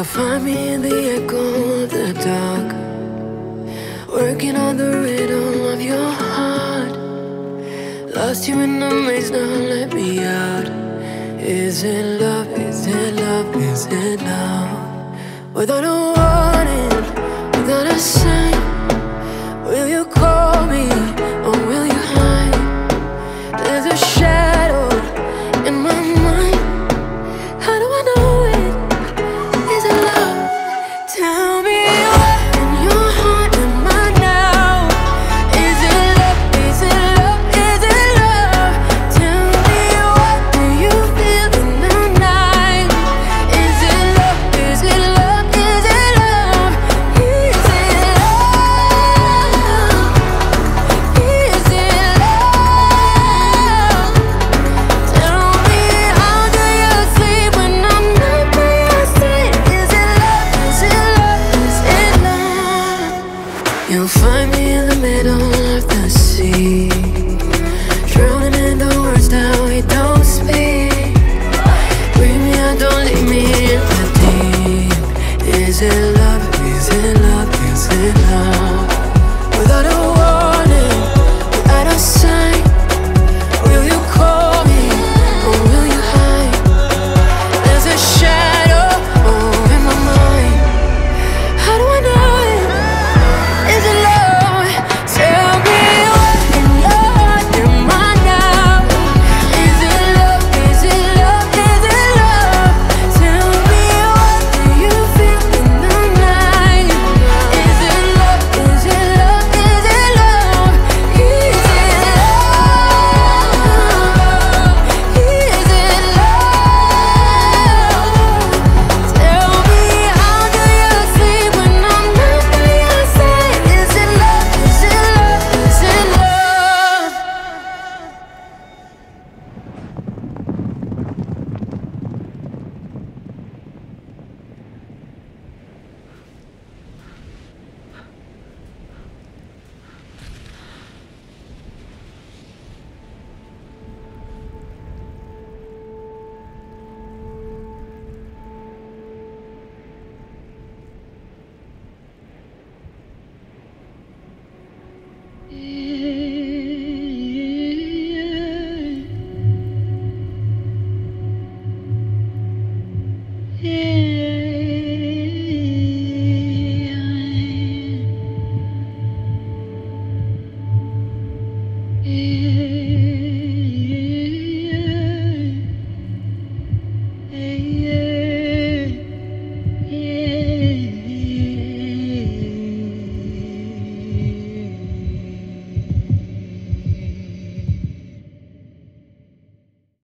You'll find me in the echo of the dark. Working on the rhythm of your heart. Lost you in the maze, now let me out. Is it love, is it love, is it love? Without a warning, without a sign It